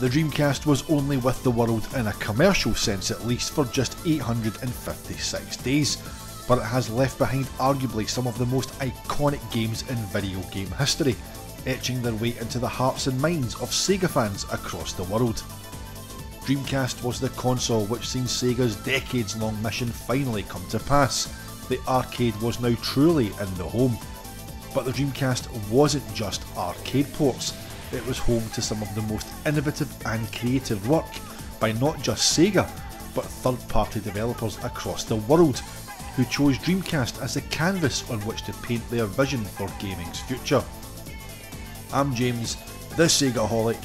The Dreamcast was only with the world in a commercial sense at least for just 856 days, but it has left behind arguably some of the most iconic games in video game history, etching their way into the hearts and minds of Sega fans across the world. Dreamcast was the console which seen Sega's decades long mission finally come to pass. The arcade was now truly in the home. But the Dreamcast wasn't just arcade ports, it was home to some of the most innovative and creative work by not just Sega, but third party developers across the world who chose Dreamcast as the canvas on which to paint their vision for gaming's future. I'm James, the Segaholic,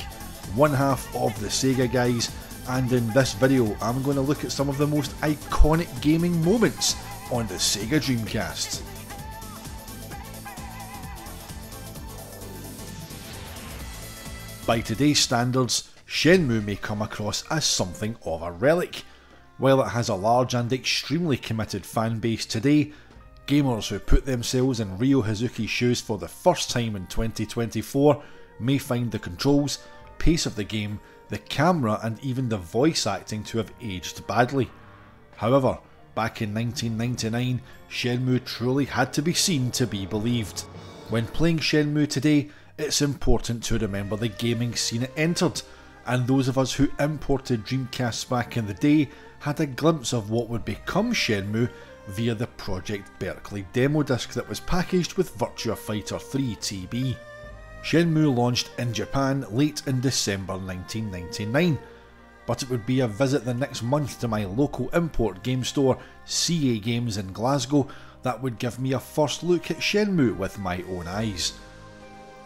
one half of the Sega guys, and in this video I'm going to look at some of the most iconic gaming moments on the Sega Dreamcast. By today's standards, Shenmue may come across as something of a relic. While it has a large and extremely committed fan base today, gamers who put themselves in Ryo Hazuki's shoes for the first time in 2024 may find the controls, pace of the game, the camera and even the voice acting to have aged badly. However, back in 1999, Shenmue truly had to be seen to be believed. When playing Shenmue today, it's important to remember the gaming scene it entered, and those of us who imported Dreamcasts back in the day had a glimpse of what would become Shenmue via the Project Berkeley demo disc that was packaged with Virtua Fighter 3 TB. Shenmue launched in Japan late in December 1999, but it would be a visit the next month to my local import game store, CA Games in Glasgow, that would give me a first look at Shenmue with my own eyes.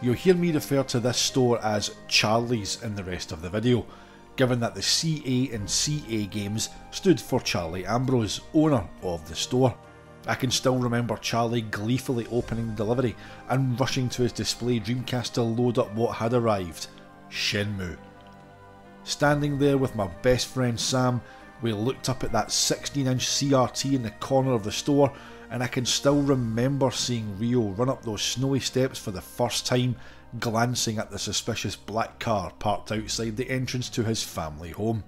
You'll hear me refer to this store as Charlie's in the rest of the video, given that the CA and CA Games stood for Charlie Ambrose, owner of the store. I can still remember Charlie gleefully opening the delivery and rushing to his display Dreamcast to load up what had arrived Shenmue. Standing there with my best friend Sam, we looked up at that 16 inch CRT in the corner of the store and I can still remember seeing Ryo run up those snowy steps for the first time, glancing at the suspicious black car parked outside the entrance to his family home.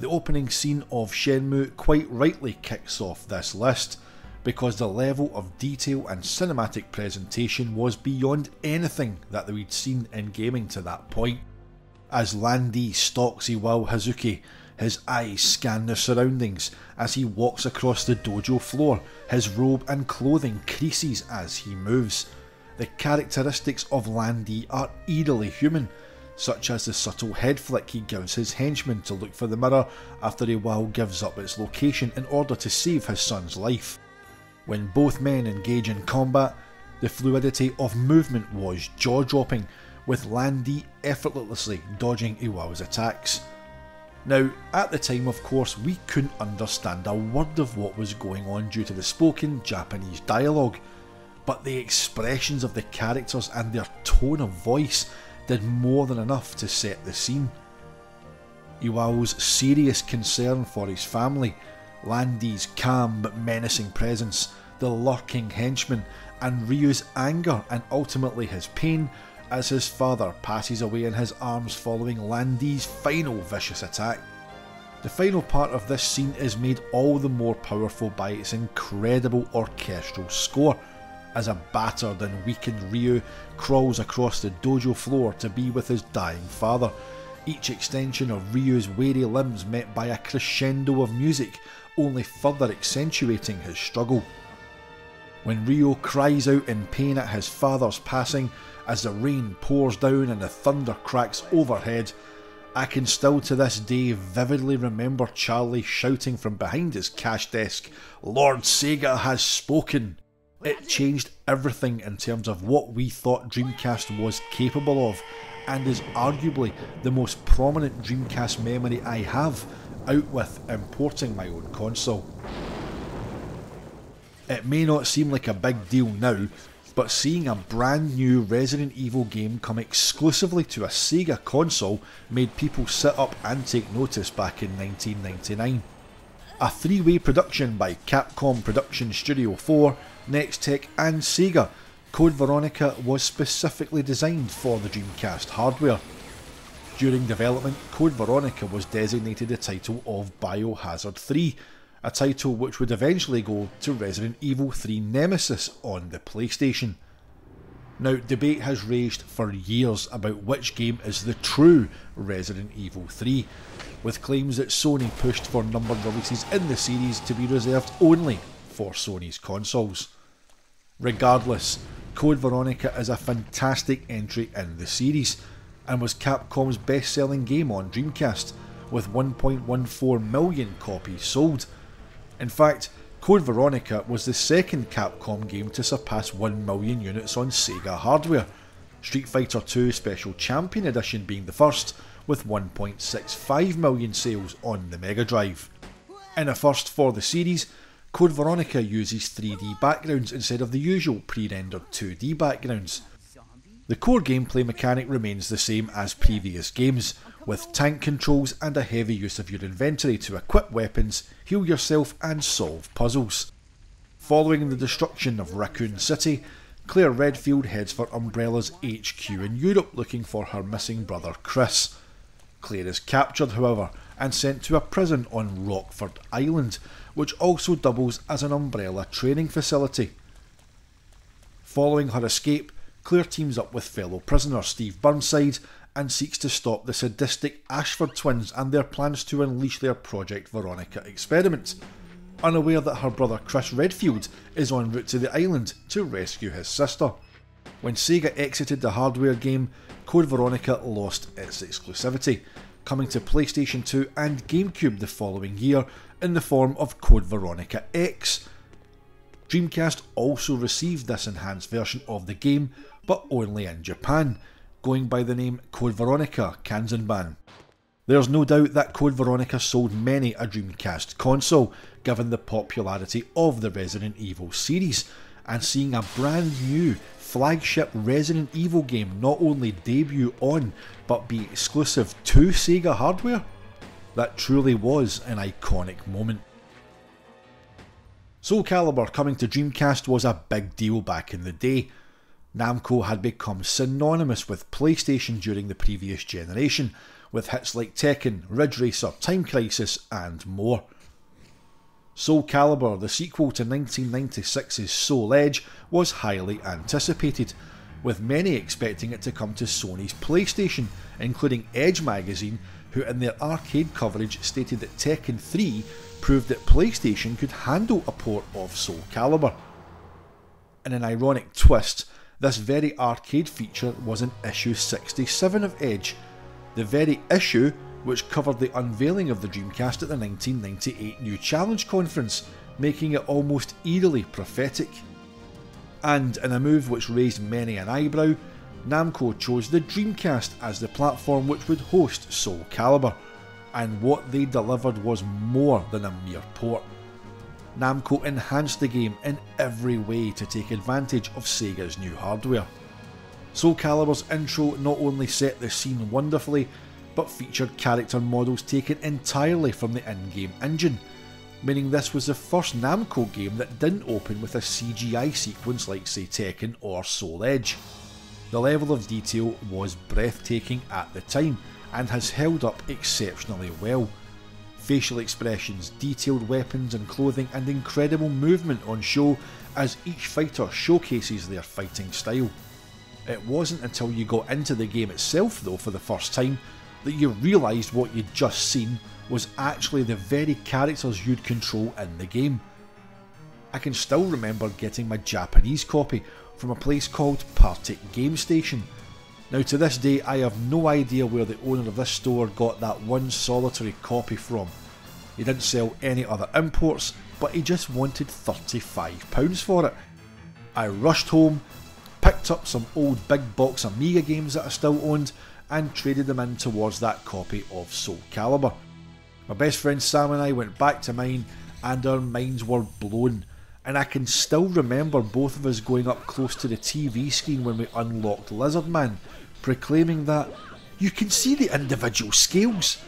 The opening scene of Shenmue quite rightly kicks off this list, because the level of detail and cinematic presentation was beyond anything that we'd seen in gaming to that point. As Lan Di stalks Iwao Hazuki, his eyes scan the surroundings as he walks across the dojo floor. His robe and clothing creases as he moves. The characteristics of Lan Di are eerily human, such as the subtle head flick he gives his henchman to look for the mirror after Iwao gives up its location in order to save his son's life. When both men engage in combat, the fluidity of movement was jaw dropping, with Lan Di effortlessly dodging Iwao's attacks. Now, at the time, of course, we couldn't understand a word of what was going on due to the spoken Japanese dialogue, but the expressions of the characters and their tone of voice did more than enough to set the scene. Iwao's serious concern for his family, Lan Di's calm but menacing presence, the lurking henchman, and Ryo's anger and ultimately his pain as his father passes away in his arms following Lan Di's final vicious attack. The final part of this scene is made all the more powerful by its incredible orchestral score, as a battered and weakened Ryo crawls across the dojo floor to be with his dying father, each extension of Ryo's weary limbs met by a crescendo of music, only further accentuating his struggle. When Ryo cries out in pain at his father's passing, as the rain pours down and the thunder cracks overhead, I can still to this day vividly remember Charlie shouting from behind his cash desk, Lord Sega has spoken. It changed everything in terms of what we thought Dreamcast was capable of, and is arguably the most prominent Dreamcast memory I have, out with importing my own console. It may not seem like a big deal now, but seeing a brand new Resident Evil game come exclusively to a Sega console made people sit up and take notice back in 1999. A three way production by Capcom Production Studio 4, Nextech, and Sega Code Veronica was specifically designed for the Dreamcast hardware. During development, Code Veronica was designated the title of Biohazard 3, a title which would eventually go to Resident Evil 3 Nemesis on the PlayStation. Now, debate has raged for years about which game is the true Resident Evil 3, with claims that Sony pushed for numbered releases in the series to be reserved only for Sony's consoles. Regardless, Code Veronica is a fantastic entry in the series and was Capcom's best selling game on Dreamcast, with 1.14 million copies sold. In fact, Code Veronica was the second Capcom game to surpass 1 million units on Sega hardware, Street Fighter II Special Champion Edition being the first, with 1.65 million sales on the Mega Drive. In a first for the series, Code Veronica uses 3D backgrounds instead of the usual pre-rendered 2D backgrounds. The core gameplay mechanic remains the same as previous games, with tank controls and a heavy use of your inventory to equip weapons, heal yourself and solve puzzles. Following the destruction of Raccoon City, Claire Redfield heads for Umbrella's HQ in Europe looking for her missing brother Chris. Claire is captured, however, and sent to a prison on Rockford Island, which also doubles as an Umbrella training facility. Following her escape, Claire teams up with fellow prisoner Steve Burnside and seeks to stop the sadistic Ashford twins and their plans to unleash their Project Veronica experiment, unaware that her brother Chris Redfield is en route to the island to rescue his sister. When Sega exited the hardware game, Code Veronica lost its exclusivity, coming to PlayStation 2 and GameCube the following year in the form of Code Veronica X. Dreamcast also received this enhanced version of the game, but only in Japan, going by the name Code Veronica Kanzenban. There's no doubt that Code Veronica sold many a Dreamcast console, given the popularity of the Resident Evil series, and seeing a brand new flagship Resident Evil game not only debut on, but be exclusive to Sega hardware, that truly was an iconic moment. Soul Calibur coming to Dreamcast was a big deal back in the day, Namco had become synonymous with PlayStation during the previous generation, with hits like Tekken, Ridge Racer, Time Crisis, and more. Soul Calibur, the sequel to 1996's Soul Edge, was highly anticipated, with many expecting it to come to Sony's PlayStation, including Edge magazine, who in their arcade coverage stated that Tekken 3 proved that PlayStation could handle a port of Soul Calibur. In an ironic twist, this very arcade feature was in issue 67 of Edge, the very issue which covered the unveiling of the Dreamcast at the 1998 New Challenge Conference, making it almost eerily prophetic. And in a move which raised many an eyebrow, Namco chose the Dreamcast as the platform which would host Soul Calibur, and what they delivered was more than a mere port. Namco enhanced the game in every way to take advantage of Sega's new hardware. Soul Calibur's intro not only set the scene wonderfully, but featured character models taken entirely from the in-game engine, meaning this was the first Namco game that didn't open with a CGI sequence like say Tekken or Soul Edge. The level of detail was breathtaking at the time, and has held up exceptionally well facial expressions, detailed weapons and clothing, and incredible movement on show as each fighter showcases their fighting style. It wasn't until you got into the game itself, though, for the first time, that you realised what you'd just seen was actually the very characters you'd control in the game. I can still remember getting my Japanese copy from a place called Partick Game Station. Now, to this day, I have no idea where the owner of this store got that one solitary copy from. He didn't sell any other imports, but he just wanted £35 for it. I rushed home, picked up some old big box Amiga games that I still owned, and traded them in towards that copy of Soul Calibur. My best friend Sam and I went back to mine, and our minds were blown. And I can still remember both of us going up close to the TV screen when we unlocked Lizard Man, proclaiming that you can see the individual scales.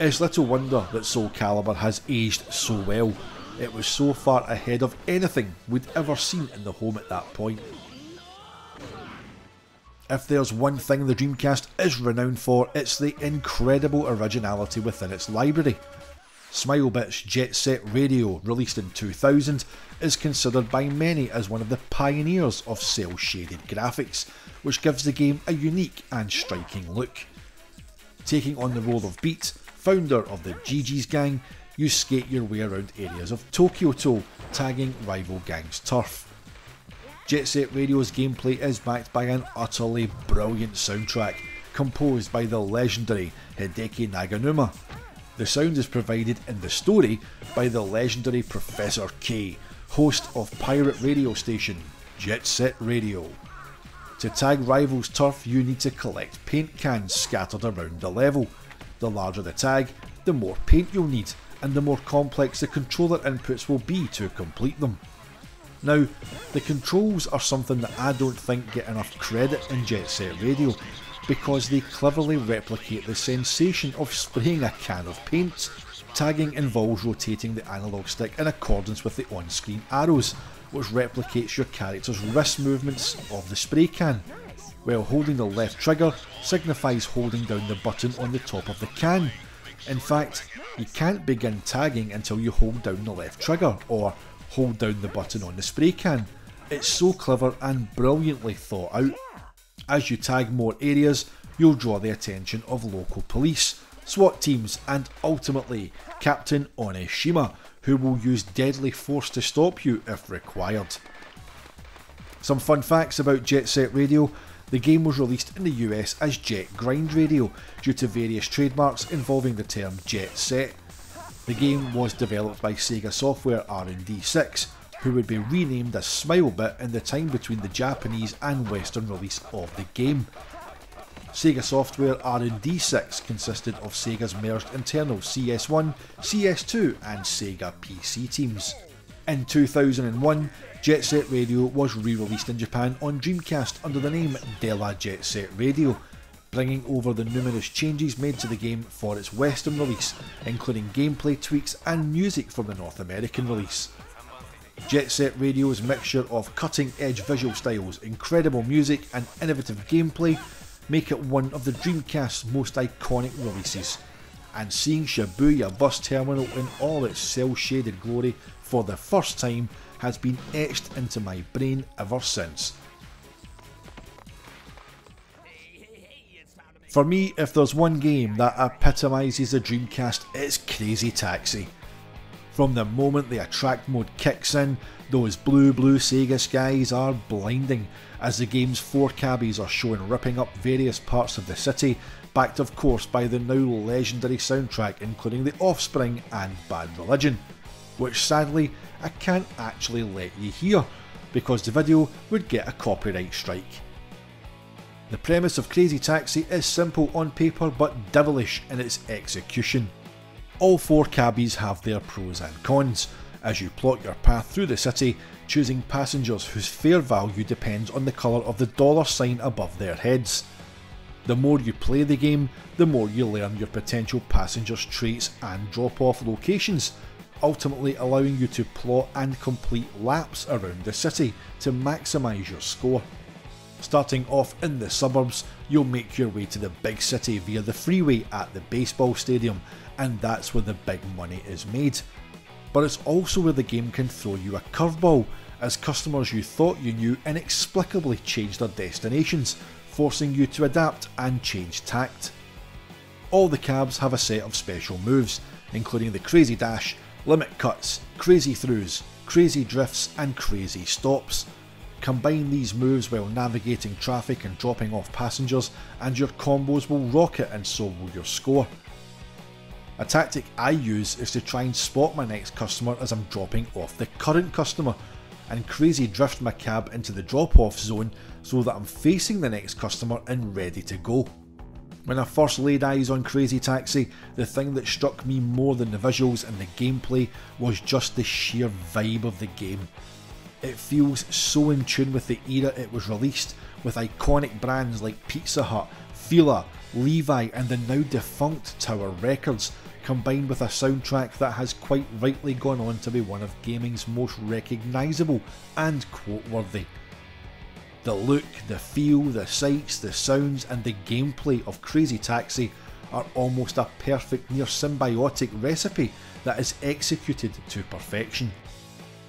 It's little wonder that Soul Calibur has aged so well. It was so far ahead of anything we'd ever seen in the home at that point. If there's one thing the Dreamcast is renowned for, it's the incredible originality within its library. Smilebit's Jet Set Radio, released in 2000, is considered by many as one of the pioneers of cel shaded graphics, which gives the game a unique and striking look. Taking on the role of Beat, founder of the GG's Gang, you skate your way around areas of Tokyo To, tagging rival gangs' turf. Jet Set Radio's gameplay is backed by an utterly brilliant soundtrack, composed by the legendary Hideki Naganuma. The sound is provided in the story by the legendary Professor K, host of pirate radio station Jet Set Radio. To tag rivals' turf, you need to collect paint cans scattered around the level. The larger the tag, the more paint you'll need, and the more complex the controller inputs will be to complete them. Now, the controls are something that I don't think get enough credit in Jet Set Radio because they cleverly replicate the sensation of spraying a can of paint. Tagging involves rotating the analog stick in accordance with the on screen arrows, which replicates your character's wrist movements of the spray can, while holding the left trigger signifies holding down the button on the top of the can. In fact, you can't begin tagging until you hold down the left trigger, or hold down the button on the spray can. It's so clever and brilliantly thought out. As you tag more areas, you'll draw the attention of local police, SWAT teams, and ultimately Captain Onishima, who will use deadly force to stop you if required. Some fun facts about Jet Set Radio the game was released in the US as Jet Grind Radio due to various trademarks involving the term Jet Set. The game was developed by Sega Software R&D 6, who would be renamed as Smilebit in the time between the Japanese and Western release of the game. Sega Software R&D 6 consisted of Sega's merged internal CS1, CS2 and Sega PC teams. In 2001, Jet Set Radio was re-released in Japan on Dreamcast under the name De La Jet Set Radio, bringing over the numerous changes made to the game for its Western release, including gameplay tweaks and music from the North American release. Jet Set Radio's mixture of cutting edge visual styles, incredible music, and innovative gameplay make it one of the Dreamcast's most iconic releases. And seeing Shibuya Bus Terminal in all its cel shaded glory for the first time has been etched into my brain ever since. For me, if there's one game that epitomises the Dreamcast, it's Crazy Taxi. From the moment the attract mode kicks in, those blue blue Sega skies are blinding as the game's four cabbies are shown ripping up various parts of the city, backed of course by the now legendary soundtrack including The Offspring and Bad Religion, which sadly I can't actually let you hear because the video would get a copyright strike. The premise of Crazy Taxi is simple on paper but devilish in its execution. All four cabbies have their pros and cons, as you plot your path through the city, choosing passengers whose fare value depends on the colour of the dollar sign above their heads. The more you play the game, the more you learn your potential passengers' traits and drop off locations, ultimately allowing you to plot and complete laps around the city to maximise your score. Starting off in the suburbs, you'll make your way to the big city via the freeway at the baseball stadium, and that's where the big money is made. But it's also where the game can throw you a curveball, as customers you thought you knew inexplicably change their destinations, forcing you to adapt and change tact. All the cabs have a set of special moves, including the Crazy Dash, Limit Cuts, Crazy Throughs, Crazy Drifts, and Crazy Stops Combine these moves while navigating traffic and dropping off passengers, and your combos will rocket and so will your score. A tactic I use is to try and spot my next customer as I'm dropping off the current customer, and crazy drift my cab into the drop off zone so that I'm facing the next customer and ready to go. When I first laid eyes on Crazy Taxi, the thing that struck me more than the visuals and the gameplay was just the sheer vibe of the game. It feels so in tune with the era it was released, with iconic brands like Pizza Hut, Fila, Levi, and the now defunct Tower Records, combined with a soundtrack that has quite rightly gone on to be one of gaming's most recognisable and quote worthy. The look, the feel, the sights, the sounds, and the gameplay of Crazy Taxi are almost a perfect, near symbiotic recipe that is executed to perfection.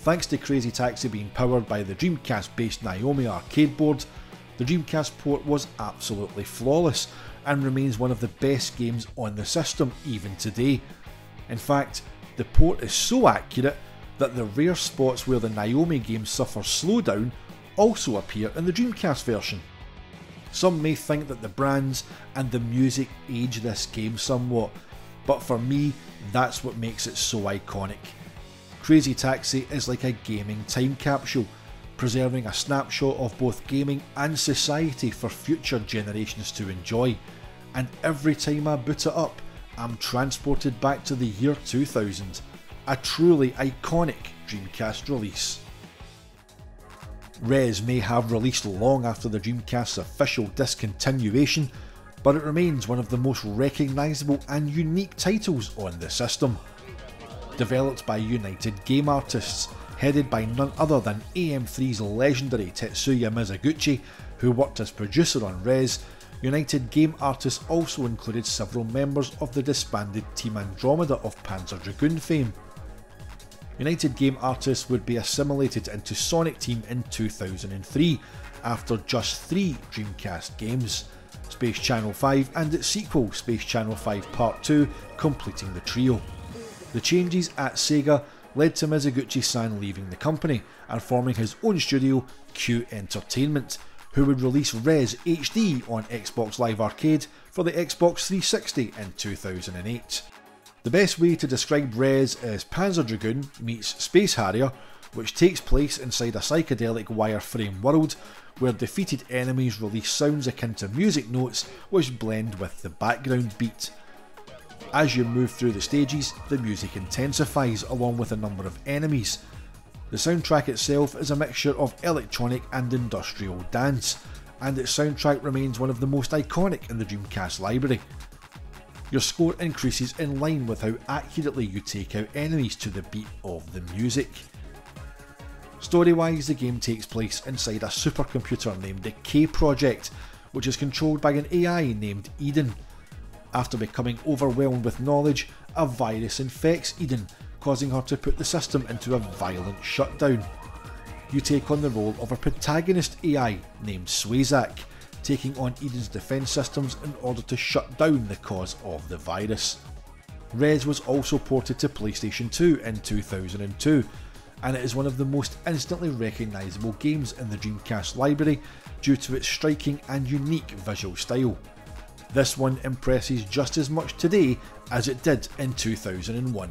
Thanks to Crazy Taxi being powered by the Dreamcast based Naomi arcade board, the Dreamcast port was absolutely flawless and remains one of the best games on the system even today. In fact, the port is so accurate that the rare spots where the Naomi game suffers slowdown also appear in the Dreamcast version. Some may think that the brands and the music age this game somewhat, but for me, that's what makes it so iconic. Crazy Taxi is like a gaming time capsule, preserving a snapshot of both gaming and society for future generations to enjoy. And every time I boot it up, I'm transported back to the year 2000, a truly iconic Dreamcast release. Rez may have released long after the Dreamcast's official discontinuation, but it remains one of the most recognisable and unique titles on the system. Developed by United Game Artists, headed by none other than AM3's legendary Tetsuya Mizuguchi, who worked as producer on Rez, United Game Artists also included several members of the disbanded Team Andromeda of Panzer Dragoon fame, United Game Artists would be assimilated into Sonic Team in 2003 after just three Dreamcast games. Space Channel 5 and its sequel, Space Channel 5 Part 2, completing the trio. The changes at Sega led to Mizuguchi-san leaving the company and forming his own studio, Q Entertainment, who would release Rez HD on Xbox Live Arcade for the Xbox 360 in 2008. The best way to describe Rez is Panzer Dragoon meets Space Harrier, which takes place inside a psychedelic wireframe world where defeated enemies release sounds akin to music notes which blend with the background beat. As you move through the stages, the music intensifies along with a number of enemies. The soundtrack itself is a mixture of electronic and industrial dance, and its soundtrack remains one of the most iconic in the Dreamcast library. Your score increases in line with how accurately you take out enemies to the beat of the music. Story wise, the game takes place inside a supercomputer named the K Project, which is controlled by an AI named Eden. After becoming overwhelmed with knowledge, a virus infects Eden, causing her to put the system into a violent shutdown. You take on the role of a protagonist AI named Swayzak, taking on Eden's defence systems in order to shut down the cause of the virus. Rez was also ported to PlayStation 2 in 2002, and it is one of the most instantly recognisable games in the Dreamcast library due to its striking and unique visual style. This one impresses just as much today as it did in 2001.